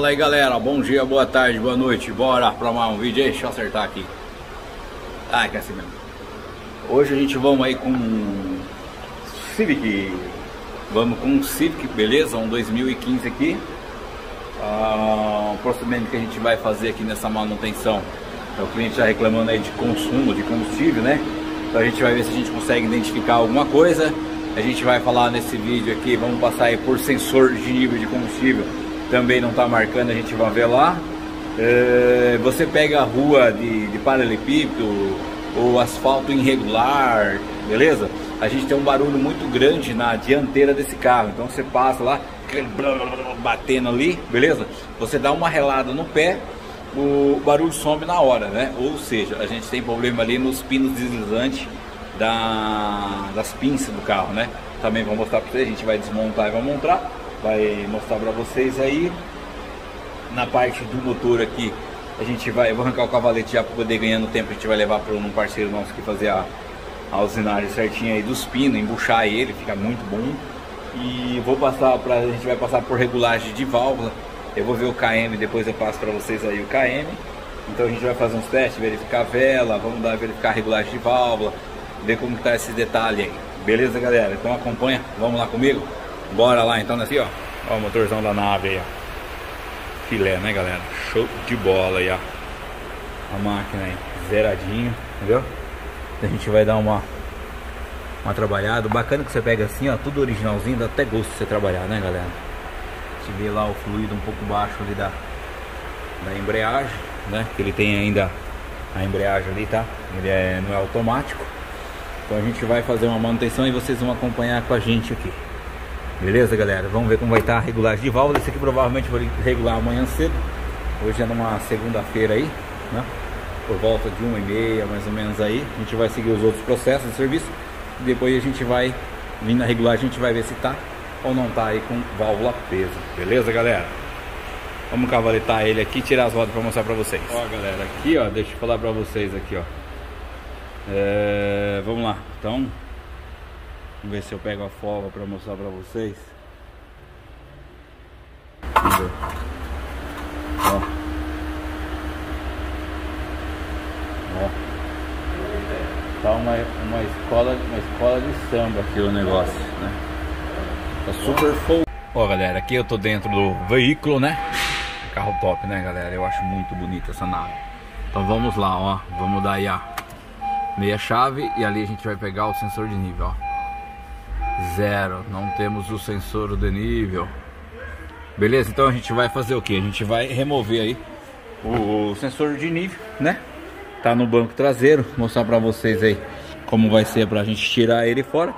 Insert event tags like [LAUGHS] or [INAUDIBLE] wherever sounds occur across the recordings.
Fala aí galera, bom dia, boa tarde, boa noite, bora pra mais um vídeo aí, deixa eu acertar aqui. Ah, que é assim mesmo. Hoje a gente vamos aí com Civic. Vamos com um Civic, beleza? Um 2015 aqui. Ah, O procedimento que a gente vai fazer aqui nessa manutenção é O cliente já reclamando aí de consumo de combustível, né? Então a gente vai ver se a gente consegue identificar alguma coisa. A gente vai falar nesse vídeo aqui, vamos passar aí por sensor de nível de combustível também não está marcando, a gente vai ver lá. É, você pega a rua de, de paralelepípedo ou asfalto irregular, beleza? A gente tem um barulho muito grande na dianteira desse carro, então você passa lá, batendo ali, beleza? Você dá uma relada no pé, o barulho some na hora, né? Ou seja, a gente tem problema ali nos pinos deslizantes da, das pinças do carro, né? Também vou mostrar para vocês, a gente vai desmontar e vai montar vai mostrar para vocês aí. Na parte do motor aqui, a gente vai, eu vou arrancar o cavalete já para poder ganhando tempo, a gente vai levar para um parceiro nosso que fazer a, a usinagem certinha aí dos pinos, embuchar ele, fica muito bom. E vou passar para a gente vai passar por regulagem de válvula. Eu vou ver o KM, depois eu passo para vocês aí o KM. Então a gente vai fazer uns testes, verificar a vela, vamos dar verificar a regulagem de válvula, ver como está esse detalhe aí. Beleza, galera? Então acompanha, vamos lá comigo. Bora lá então, assim, ó. Ó o motorzão da nave aí, ó. Filé, né, galera? Show de bola aí, ó. A máquina aí, zeradinho, entendeu? A gente vai dar uma uma trabalhada. Bacana que você pega assim, ó, tudo originalzinho, dá até gosto de você trabalhar, né, galera? Gente vê lá o fluido um pouco baixo ali da, da embreagem, né? Que ele tem ainda a embreagem ali, tá? Ele é, não é automático. Então a gente vai fazer uma manutenção e vocês vão acompanhar com a gente aqui. Beleza, galera? Vamos ver como vai estar a regulagem de válvula. Esse aqui provavelmente vou regular amanhã cedo. Hoje é numa segunda-feira aí, né? Por volta de uma e meia, mais ou menos aí. A gente vai seguir os outros processos de serviço. E depois a gente vai, vindo na regulagem, a gente vai ver se tá ou não tá aí com válvula peso. Beleza, galera? Vamos cavaletar ele aqui e tirar as rodas para mostrar para vocês. Ó, galera, aqui, ó, deixa eu falar para vocês aqui, ó. É, vamos lá. Então, Vamos ver se eu pego a folga para mostrar para vocês. Vamos ver. Ó. Ó. Tá uma, uma escola, uma escola de samba aqui o negócio, né? Tá super full. Ó, galera, aqui eu tô dentro do veículo, né? Carro top, né, galera? Eu acho muito bonita essa nave. Então vamos lá, ó. Vamos dar aí a meia chave e ali a gente vai pegar o sensor de nível, ó zero, não temos o sensor de nível. Beleza? Então a gente vai fazer o que? A gente vai remover aí o sensor de nível, né? Tá no banco traseiro, mostrar para vocês aí como vai ser pra gente tirar ele fora.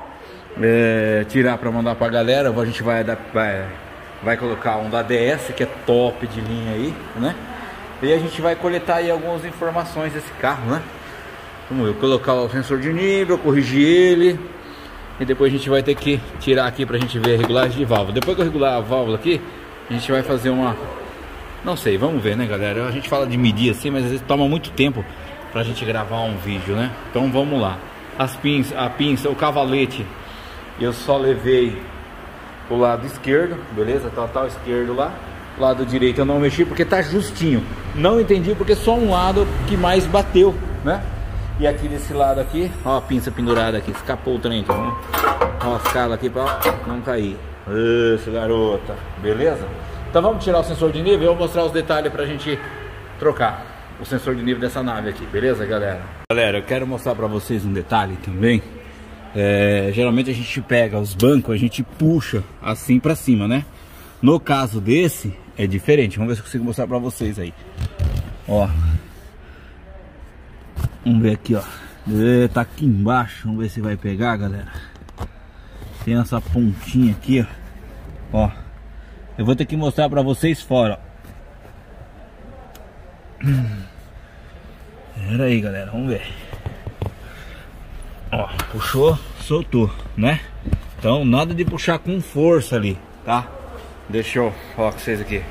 É, tirar para mandar pra galera, a gente vai, vai, vai colocar um da DS que é top de linha aí, né? E a gente vai coletar aí algumas informações desse carro, né? Vamos ver, colocar o sensor de nível, corrigir ele, e depois a gente vai ter que tirar aqui pra gente ver a regulagem de válvula. Depois que eu regular a válvula aqui, a gente vai fazer uma... Não sei, vamos ver né galera. A gente fala de medir assim, mas às vezes toma muito tempo pra gente gravar um vídeo, né? Então vamos lá. As pinças, a pinça, o cavalete, eu só levei o lado esquerdo, beleza? Tá, tá o esquerdo lá. O lado direito eu não mexi porque tá justinho. Não entendi porque só um lado que mais bateu, né? E aqui desse lado aqui, ó a pinça pendurada aqui, escapou o trem então? Ó as calas aqui pra não cair. Isso, garota. Beleza? Então vamos tirar o sensor de nível e eu vou mostrar os detalhes pra gente trocar o sensor de nível dessa nave aqui, beleza, galera? Galera, eu quero mostrar pra vocês um detalhe também. É, geralmente a gente pega os bancos, a gente puxa assim pra cima, né? No caso desse, é diferente. Vamos ver se eu consigo mostrar pra vocês aí. Ó, Vamos ver aqui, ó. Tá aqui embaixo. Vamos ver se vai pegar, galera. Tem essa pontinha aqui, ó. Ó. Eu vou ter que mostrar pra vocês fora, ó. [CLEARS THROAT] Pera aí, galera. Vamos ver. Ó, puxou, soltou, né? Então, nada de puxar com força ali, tá? Deixa eu falar com vocês aqui.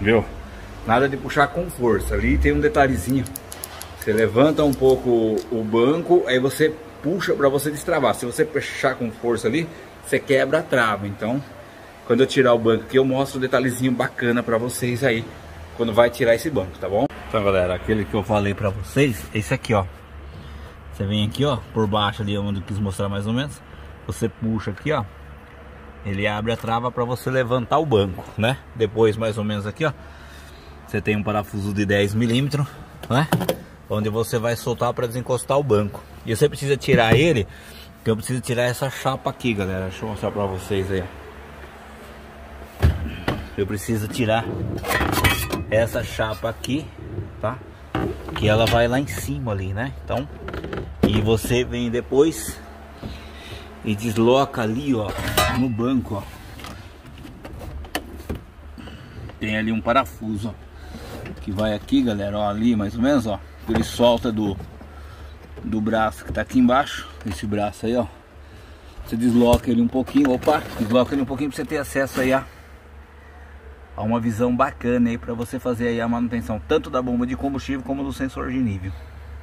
Viu? Nada de puxar com força. Ali tem um detalhezinho você levanta um pouco o banco, aí você puxa para você destravar. Se você puxar com força ali, você quebra a trava. Então, quando eu tirar o banco aqui, eu mostro um detalhezinho bacana pra vocês aí, quando vai tirar esse banco, tá bom? Então, galera, aquele que eu falei pra vocês, esse aqui, ó. Você vem aqui, ó, por baixo ali, onde eu quis mostrar mais ou menos. Você puxa aqui, ó. Ele abre a trava pra você levantar o banco, né? Depois, mais ou menos aqui, ó. Você tem um parafuso de 10 milímetros, né? Onde você vai soltar para desencostar o banco. E você precisa tirar ele, que eu preciso tirar essa chapa aqui, galera. Deixa eu mostrar para vocês aí. Eu preciso tirar essa chapa aqui, tá? Que ela vai lá em cima ali, né? Então, e você vem depois e desloca ali, ó, no banco, ó. Tem ali um parafuso, ó que vai aqui, galera, ó, ali mais ou menos, ó. Ele solta do, do braço que tá aqui embaixo, esse braço aí, ó. Você desloca ele um pouquinho, opa, desloca ele um pouquinho pra você ter acesso aí a, a uma visão bacana aí pra você fazer aí a manutenção, tanto da bomba de combustível como do sensor de nível,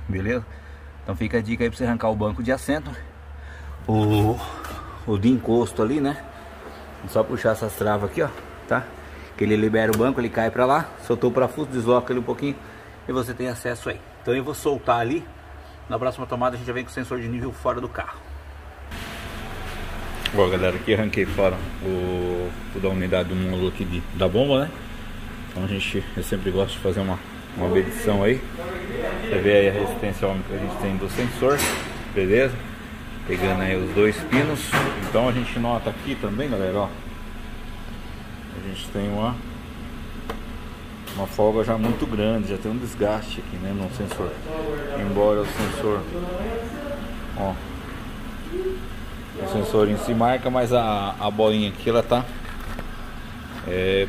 beleza? Então fica a dica aí pra você arrancar o banco de assento, o, o de encosto ali, né? Só puxar essas travas aqui, ó, tá? que ele libera o banco, ele cai para lá, soltou o parafuso, desloca ele um pouquinho e você tem acesso aí. Então eu vou soltar ali, na próxima tomada a gente já vem com o sensor de nível fora do carro. Bom galera, aqui arranquei fora o, o da unidade do módulo aqui de, da bomba, né? Então a gente, eu sempre gosto de fazer uma, uma medição aí. Você vê aí a resistência ômica que a gente tem do sensor, beleza? Pegando aí os dois pinos. Então a gente nota aqui também, galera, ó a gente tem uma uma folga já muito grande, já tem um desgaste aqui, né, no sensor. Embora o sensor, ó, o sensor em si marca, mas a, a bolinha aqui ela tá, é,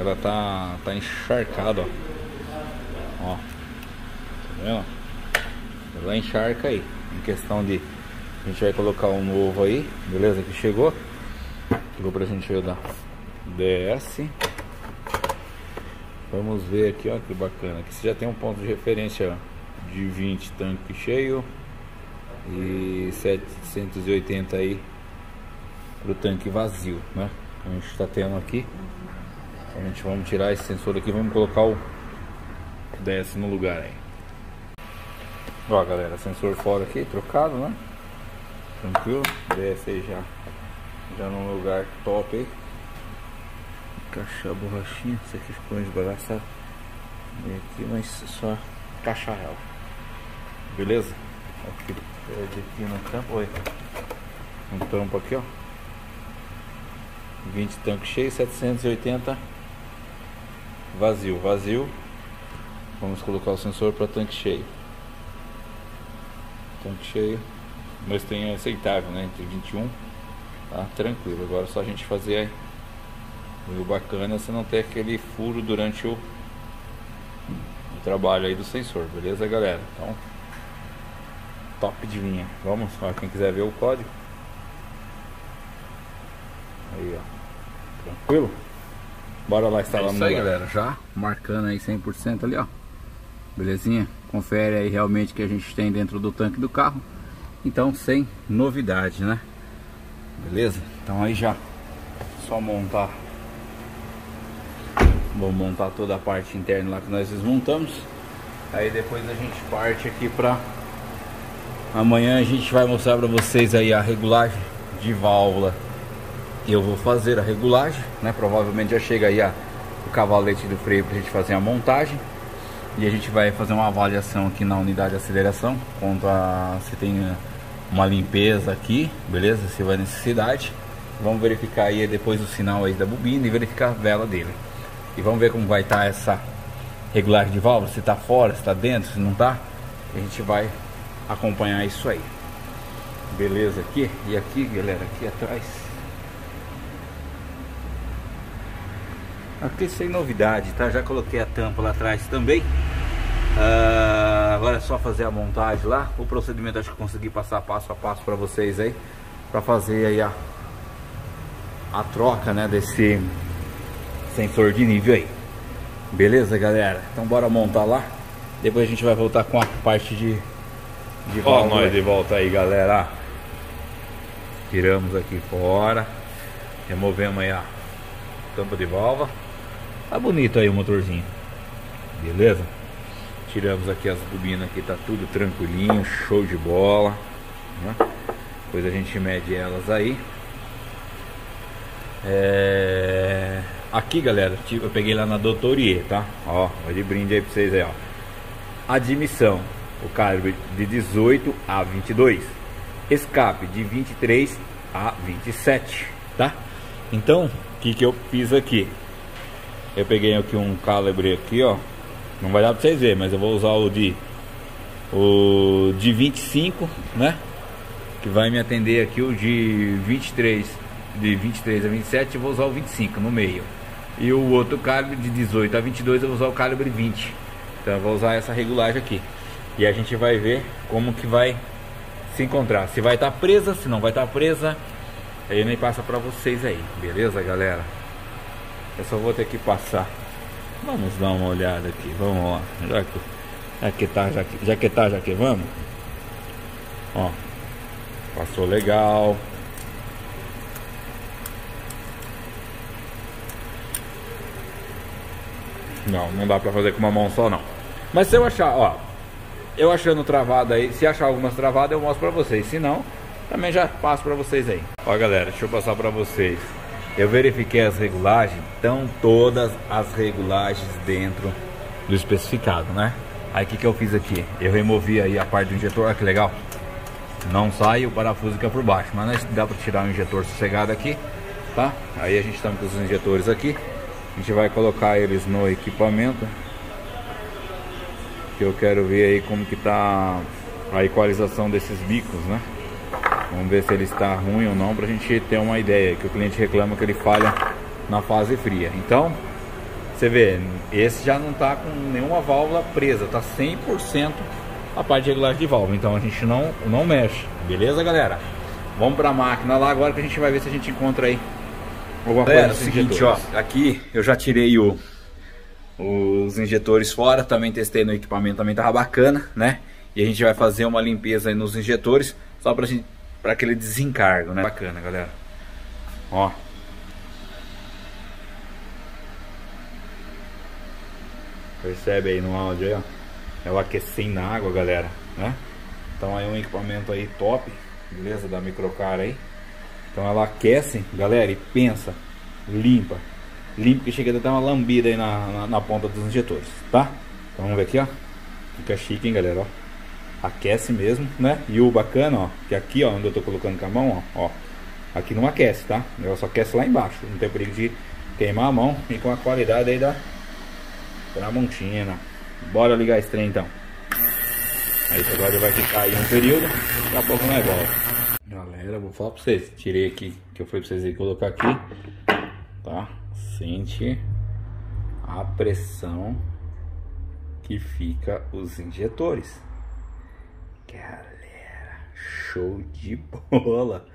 ela tá, tá encharcada, ó, ó, tá vendo? Ela encharca aí, em questão de, a gente vai colocar um novo aí, beleza? Que chegou, chegou pra gente dar DS. Vamos ver aqui, ó, que bacana. Aqui você já tem um ponto de referência de 20 tanque cheio e 780 aí para o tanque vazio, né? A gente está tendo aqui. A gente vamos tirar esse sensor aqui, vamos colocar o DS no lugar aí. Ó, galera, sensor fora aqui, trocado, né? Tranquilo, DS aí já já num lugar top aí encaixar a borrachinha, isso aqui ficou esbagaçado. Aqui, mas só encaixar ela. Beleza? Aqui, aqui no tampo, olha. Um tampo aqui, ó. 20 tanque cheio, 780 vazio, vazio. Vamos colocar o sensor para tanque cheio. Tanque cheio, mas tem aceitável, né? Entre 21, tá tranquilo. Agora é só a gente fazer aí e o bacana é você não ter aquele furo durante o, o trabalho aí do sensor, beleza galera? Então, top de linha. Vamos, ó, quem quiser ver o código. Aí, ó. Tranquilo? Bora lá instalar é isso aí, galera. Já marcando aí 100% ali, ó. Belezinha? Confere aí realmente que a gente tem dentro do tanque do carro. Então, sem novidade, né? Beleza? Então aí já só montar Vou montar toda a parte interna lá que nós desmontamos. Aí depois a gente parte aqui pra... Amanhã a gente vai mostrar pra vocês aí a regulagem de válvula. E eu vou fazer a regulagem, né? Provavelmente já chega aí a, o cavalete do freio pra gente fazer a montagem. E a gente vai fazer uma avaliação aqui na unidade de aceleração. Quanto a se tem uma limpeza aqui, beleza? Se vai necessidade. Vamos verificar aí depois o sinal aí da bobina e verificar a vela dele. E vamos ver como vai estar tá essa regulagem de válvula, se está fora, se está dentro, se não está. A gente vai acompanhar isso aí. Beleza aqui? E aqui, galera, aqui atrás. Aqui sem novidade, tá? Já coloquei a tampa lá atrás também. Uh, agora é só fazer a montagem lá. O procedimento acho que consegui passar passo a passo para vocês aí. Para fazer aí a, a troca, né, desse sensor de nível aí. Beleza, galera? Então bora montar lá. Depois a gente vai voltar com a parte de, de Ó, nós de volta aí, galera. Tiramos aqui fora. removemos aí a tampa de válvula. Tá bonito aí o motorzinho. Beleza? Tiramos aqui as bobinas aqui, tá tudo tranquilinho, show de bola. Né? Depois a gente mede elas aí. É... Aqui, galera, tipo, eu peguei lá na Doutorie, tá? Ó, vou de brinde aí pra vocês aí, ó. Admissão, o calibre de 18 a 22. Escape de 23 a 27, tá? Então, o que que eu fiz aqui? Eu peguei aqui um calibre aqui, ó. Não vai dar pra vocês verem, mas eu vou usar o de o de 25, né? Que vai me atender aqui o de 23, de 23 a 27, eu vou usar o 25 no meio. E o outro calibre de 18 a 22 eu vou usar o calibre 20. Então eu vou usar essa regulagem aqui. E a gente vai ver como que vai se encontrar. Se vai estar tá presa, se não vai estar tá presa. Aí nem passa pra vocês aí, beleza galera? Eu só vou ter que passar. Vamos dar uma olhada aqui, vamos lá. Já que, já que tá, já que, já que tá, já que vamos. Ó, passou legal. Não, não dá pra fazer com uma mão só não. Mas se eu achar, ó, eu achando travado aí, se achar algumas travadas eu mostro pra vocês. Se não, também já passo pra vocês aí. Ó galera, deixa eu passar pra vocês. Eu verifiquei as regulagens, estão todas as regulagens dentro do especificado, né? Aí o que, que eu fiz aqui? Eu removi aí a parte do injetor, olha que legal. Não sai o parafuso fica por baixo, mas dá para tirar o injetor sossegado aqui, tá? Aí a gente está com os injetores aqui. A gente vai colocar eles no equipamento. Que eu quero ver aí como que tá a equalização desses bicos, né? Vamos ver se ele está ruim ou não para a gente ter uma ideia. Que o cliente reclama que ele falha na fase fria. Então, você vê, esse já não está com nenhuma válvula presa, está 100% a parte de regulagem de válvula. Então a gente não, não mexe, beleza, galera? Vamos para a máquina lá agora que a gente vai ver se a gente encontra aí alguma galera, coisa. É o seguinte, ó, aqui eu já tirei o, os injetores fora, também testei no equipamento, também tava bacana, né? E a gente vai fazer uma limpeza aí nos injetores, só pra gente para aquele desencargo, né? Bacana, galera. Ó. Percebe aí no áudio aí, ó. Ela aquecendo na água, galera, né? Então aí um equipamento aí top, beleza? Da Microcar aí. Então ela aquece, galera, e pensa, limpa. Limpa que chega até uma lambida aí na, na, na ponta dos injetores, tá? Então vamos ver aqui, ó. Fica chique, hein, galera, ó aquece mesmo, né? E o bacana, ó, que aqui, ó, onde eu tô colocando com a mão, ó, ó aqui não aquece, tá? Ela só aquece lá embaixo, não tem perigo de queimar a mão e com a qualidade aí da Tramontina. Bora ligar esse trem então. Aí agora vai ficar aí um período, daqui a pouco nós volta. Galera, vou falar pra vocês, tirei aqui, que eu fui pra vocês colocar aqui, tá? Sente a pressão que fica os injetores. Galera, show de [LAUGHS] bola.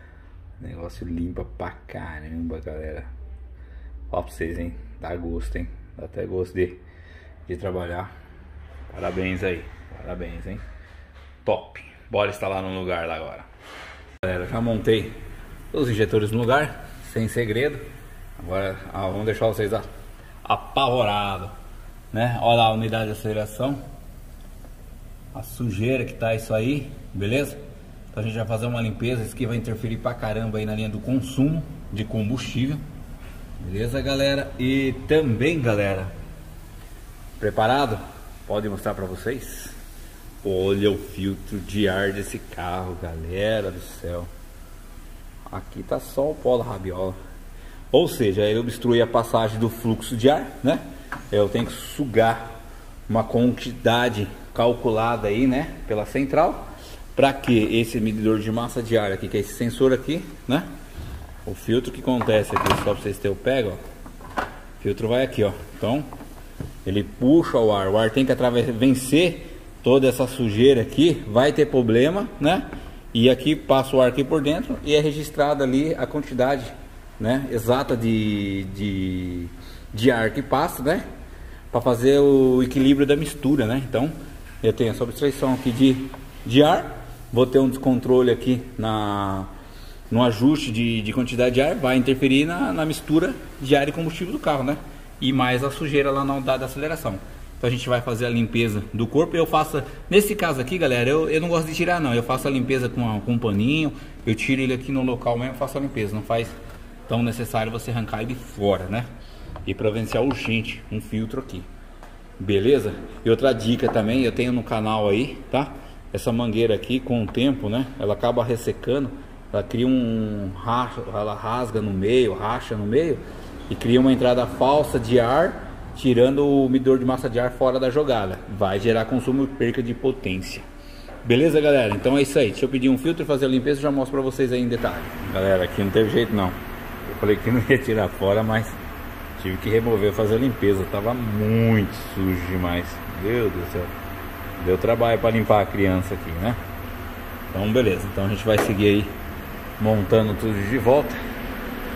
Negócio limpa pra caramba, galera. Ó pra vocês, hein? Dá gosto, hein? Dá até gosto de, de trabalhar. Parabéns aí. Parabéns, hein? Top. Bora instalar no lugar lá agora. Galera, já montei os injetores no lugar, sem segredo. Agora ah, vamos deixar vocês apavorados, né? Olha a unidade de aceleração a sujeira que tá isso aí, beleza? Então a gente vai fazer uma limpeza, isso aqui vai interferir pra caramba aí na linha do consumo de combustível. Beleza, galera? E também, galera, preparado? Pode mostrar pra vocês? Olha o filtro de ar desse carro, galera do céu. Aqui tá só o polo rabiola. Ou seja, ele obstrui a passagem do fluxo de ar, né? Eu tenho que sugar uma quantidade calculada aí, né, pela central, para que esse medidor de massa de ar aqui, que é esse sensor aqui, né, o filtro que acontece aqui, só para vocês terem o pego, ó, o filtro vai aqui, ó, então ele puxa o ar, o ar tem que atravessar, vencer toda essa sujeira aqui, vai ter problema, né, e aqui passa o ar aqui por dentro e é registrada ali a quantidade, né, exata de, de, de ar que passa, né, para fazer o equilíbrio da mistura, né, então eu tenho a substituição aqui de, de ar. Vou ter um descontrole aqui na, no ajuste de, de quantidade de ar, vai interferir na, na mistura de ar e combustível do carro, né? E mais a sujeira lá na unidade da aceleração. Então a gente vai fazer a limpeza do corpo. Eu faço, nesse caso aqui, galera, eu, eu não gosto de tirar não. Eu faço a limpeza com, com um paninho, eu tiro ele aqui no local mesmo, faço a limpeza. Não faz tão necessário você arrancar ele fora, né? E providenciar urgente um filtro aqui. Beleza? E outra dica também, eu tenho no canal aí, tá? Essa mangueira aqui, com o tempo, né? Ela acaba ressecando ela cria um racha, ela rasga no meio, racha no meio e cria uma entrada falsa de ar, tirando o medidor de massa de ar fora da jogada. Vai gerar consumo e perca de potência. Beleza, galera? Então é isso aí. Deixa eu pedir um filtro e fazer a limpeza e já mostro pra vocês aí em detalhe. Galera, aqui não teve jeito não. Eu falei que não ia tirar fora, mas tive que remover, fazer a limpeza. Tava muito sujo demais. Meu Deus do céu. Deu trabalho para limpar a criança aqui, né? Então, beleza. Então a gente vai seguir aí montando tudo de volta.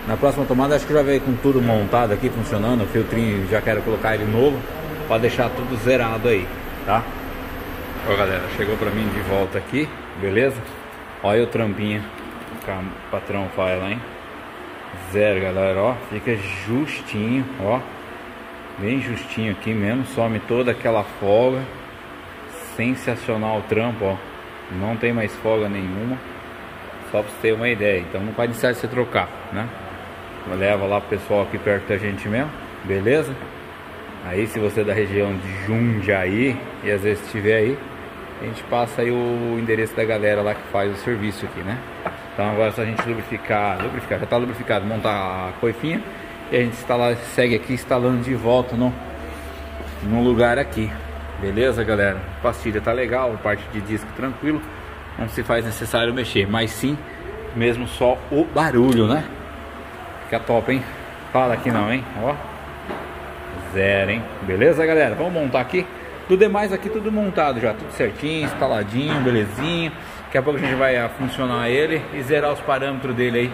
Na próxima tomada acho que já veio com tudo montado aqui, funcionando. O filtrinho já quero colocar ele novo para deixar tudo zerado aí, tá? Ó galera, chegou pra mim de volta aqui, beleza? Olha o trampinho que o patrão faz lá, hein? Zero, galera, ó. Fica justinho, ó. Bem justinho aqui mesmo. Some toda aquela folga. Sensacional o trampo, ó. Não tem mais folga nenhuma. Só pra você ter uma ideia. Então não vai iniciar de você trocar, né? Leva lá pro pessoal aqui perto da gente mesmo, beleza? Aí se você é da região de Jundiaí e às vezes estiver aí, a gente passa aí o endereço da galera lá que faz o serviço aqui, né? Então agora é só a gente lubrificar, lubrificar, já tá lubrificado, montar a coifinha e a gente instala, segue aqui instalando de volta no, no lugar aqui. Beleza, galera? Pastilha tá legal, parte de disco tranquilo não se faz necessário mexer, mas sim mesmo só o barulho, né? Fica top, hein? Fala aqui não, hein? Ó. Zero, hein? Beleza, galera? Vamos montar aqui. Do demais aqui tudo montado já, tudo certinho, instaladinho, belezinho. Daqui a pouco a gente vai a funcionar ele e zerar os parâmetros dele aí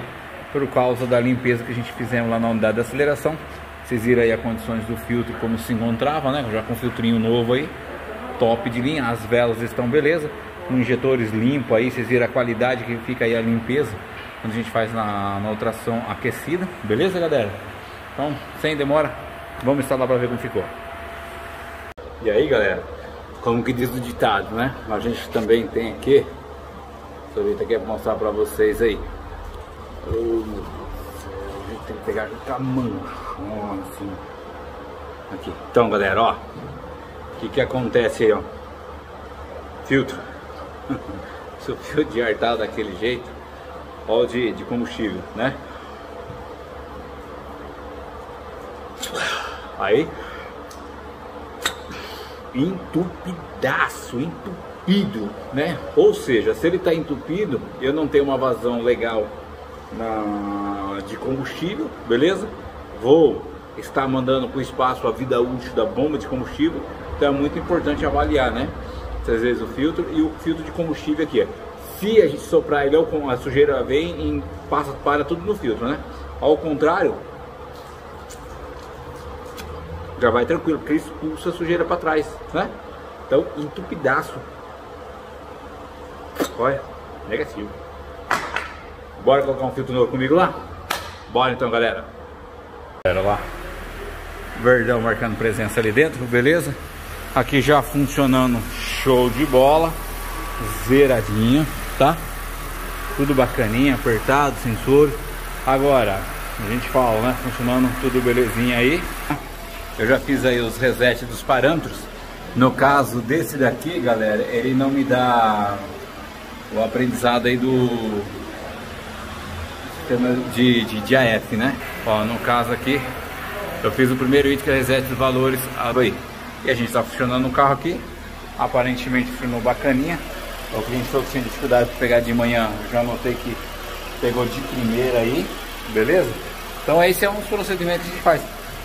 por causa da limpeza que a gente fizemos lá na unidade de aceleração. Vocês viram aí as condições do filtro como se encontrava, né? Já com filtrinho novo aí, top de linha. As velas estão beleza com injetores limpos aí, vocês viram a qualidade que fica aí a limpeza quando a gente faz na, na ultrassom aquecida, beleza galera? Então, sem demora, vamos instalar para ver como ficou. E aí galera, como que diz o ditado, né? A gente também tem aqui, tá aqui pra mostrar para vocês aí. Oh, a gente tem que pegar com a mão, assim. Aqui. Então galera, ó, o que que acontece aí, ó? Filtro [LAUGHS] se o fio de ar tá daquele jeito, óleo de, de combustível, né? Aí, entupidaço, entupido, né? Ou seja, se ele está entupido, eu não tenho uma vazão legal na, de combustível, beleza? Vou estar mandando para o espaço a vida útil da bomba de combustível, então é muito importante avaliar, né? às vezes o filtro e o filtro de combustível aqui. Se a gente soprar ele, a sujeira vem e passa para tudo no filtro, né? Ao contrário, já vai tranquilo, porque ele expulsa a sujeira para trás, né? Então, entupidaço. Olha, negativo. Bora colocar um filtro novo comigo lá? Bora então, galera. Galera lá. Verdão marcando presença ali dentro, beleza? Aqui já funcionando show de bola. Zeradinho, tá? Tudo bacaninha, apertado, sensor. Agora, a gente fala, né? Funcionando tudo belezinha aí. Eu já fiz aí os reset dos parâmetros. No caso desse daqui, galera, ele não me dá o aprendizado aí do sistema de, de, de AF, né? Ó, no caso aqui, eu fiz o primeiro item que é reset dos valores. Aí. E a gente está funcionando o carro aqui. Aparentemente funcionou bacaninha. O cliente falou que tinha dificuldade de pegar de manhã. Já notei que pegou de primeira aí. Beleza? Então esse é um dos procedimentos que a gente faz.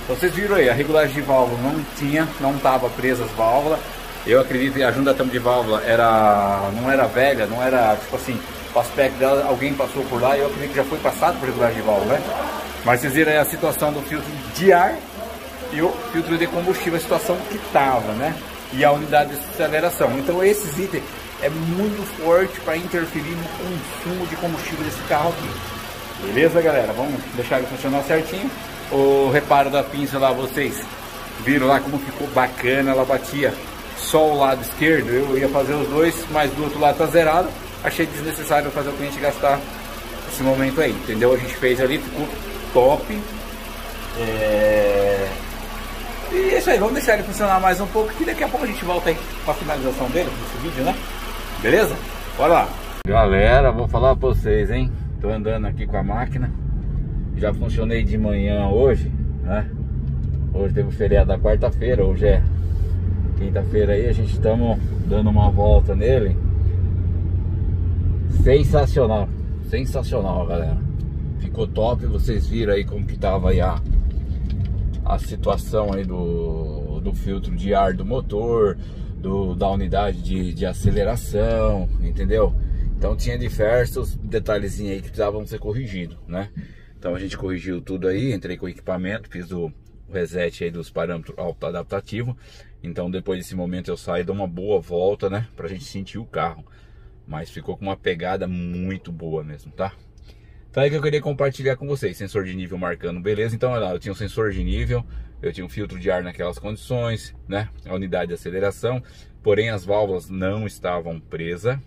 Vocês viram aí, a regulagem de válvula não tinha, não estava presa as válvulas. Eu acredito que a junta de válvula era, não era velha, não era tipo assim, o aspecto dela, alguém passou por lá eu acredito que já foi passado por regulagem de válvula, né? Mas vocês viram aí a situação do filtro de ar e o filtro de combustível, a situação que estava, né? E a unidade de aceleração. Então esses itens é muito forte para interferir no consumo de combustível desse carro aqui. Beleza, galera? Vamos deixar ele funcionar certinho. O reparo da pinça lá, vocês viram lá como ficou bacana, ela batia só o lado esquerdo, eu ia fazer os dois, mas do outro lado tá zerado. Achei desnecessário fazer o cliente gastar esse momento aí, entendeu? A gente fez ali, ficou top. É... E é isso aí, vamos deixar ele funcionar mais um pouco, que daqui a pouco a gente volta aí com a finalização dele, desse vídeo, né? Beleza? Bora lá! Galera, vou falar pra vocês, hein? Tô andando aqui com a máquina. Já funcionei de manhã hoje, né? Hoje teve o feriado da quarta-feira, hoje é quinta-feira aí, a gente estamos dando uma volta nele. Sensacional, sensacional, galera. Ficou top, vocês viram aí como que tava aí a, a situação aí do, do filtro de ar do motor, do, da unidade de, de aceleração, entendeu? Então tinha diversos detalhezinhos aí que precisavam ser corrigidos, né? Então a gente corrigiu tudo aí, entrei com o equipamento, fiz o, reset aí dos parâmetros auto-adaptativo. Então depois desse momento eu e dou uma boa volta, né? Pra gente sentir o carro. Mas ficou com uma pegada muito boa mesmo, tá? Então é que eu queria compartilhar com vocês. Sensor de nível marcando, beleza? Então olha lá, eu tinha um sensor de nível, eu tinha um filtro de ar naquelas condições, né? A unidade de aceleração, porém as válvulas não estavam presas.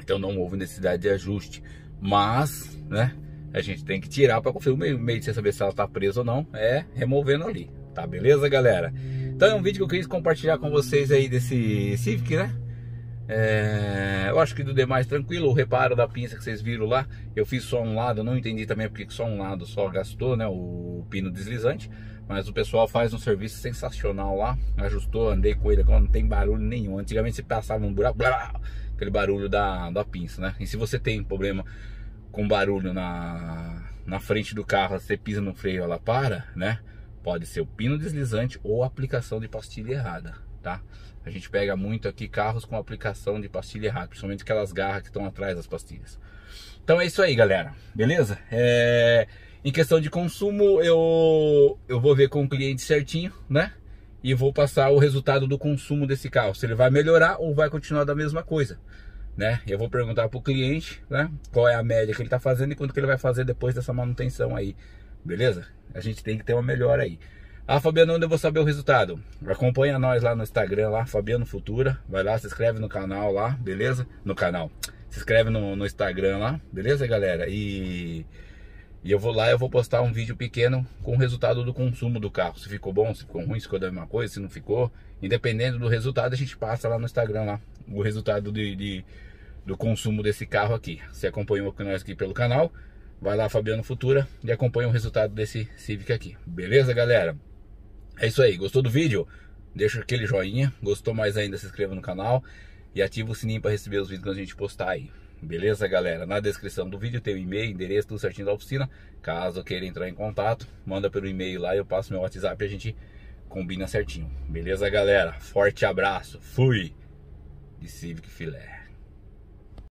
Então não houve necessidade de ajuste. Mas, né? A gente tem que tirar para conferir o meio, meio de você saber se ela está presa ou não, é removendo ali, tá beleza, galera? Então é um vídeo que eu quis compartilhar com vocês aí desse Civic, né? É, eu acho que do demais tranquilo, o reparo da pinça que vocês viram lá, eu fiz só um lado, não entendi também porque só um lado só gastou, né, o pino deslizante, mas o pessoal faz um serviço sensacional lá, ajustou, andei com ele, não tem barulho nenhum, antigamente você passava um buraco, blá, aquele barulho da, da pinça, né, e se você tem problema com barulho na, na frente do carro, você pisa no freio, ela para, né, pode ser o pino deslizante ou a aplicação de pastilha errada, tá? A gente pega muito aqui carros com aplicação de pastilha errada, principalmente aquelas garras que estão atrás das pastilhas. Então é isso aí, galera. Beleza? É... Em questão de consumo, eu, eu vou ver com o cliente certinho, né? E vou passar o resultado do consumo desse carro. Se ele vai melhorar ou vai continuar da mesma coisa, né? Eu vou perguntar para o cliente, né? Qual é a média que ele está fazendo e quanto que ele vai fazer depois dessa manutenção aí. Beleza? A gente tem que ter uma melhora aí. Ah, Fabiano, onde eu vou saber o resultado? Acompanha nós lá no Instagram, lá, Fabiano Futura. Vai lá, se inscreve no canal lá, beleza? No canal. Se inscreve no, no Instagram lá, beleza, galera? E, e eu vou lá, eu vou postar um vídeo pequeno com o resultado do consumo do carro. Se ficou bom, se ficou ruim, se ficou da mesma coisa, se não ficou. Independente do resultado, a gente passa lá no Instagram lá. O resultado de, de do consumo desse carro aqui. Você acompanhou com nós aqui pelo canal. Vai lá, Fabiano Futura, e acompanha o resultado desse Civic aqui. Beleza, galera? É isso aí, gostou do vídeo? Deixa aquele joinha, gostou mais ainda, se inscreva no canal e ativa o sininho para receber os vídeos que a gente postar aí. Beleza, galera? Na descrição do vídeo tem o e-mail, endereço, tudo certinho da oficina. Caso queira entrar em contato, manda pelo e-mail lá, eu passo meu WhatsApp e a gente combina certinho. Beleza, galera? Forte abraço. Fui! De Civic Filé.